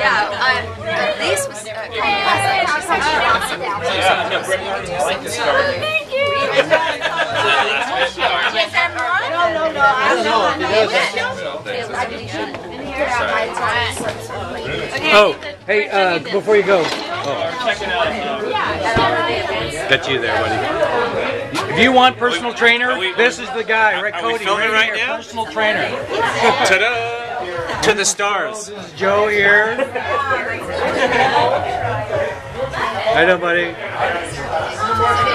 Yeah, um, uh, at least was uh, kind of. Yeah. Thank you. No, no, no. I don't know. Oh, hey, uh, before you go. Oh. Got you there, buddy. If you want personal trainer, this is the guy, Rick Cody. Are we filming right, right now? Personal trainer. Ta-da! To the stars. This is Joe here. How you buddy?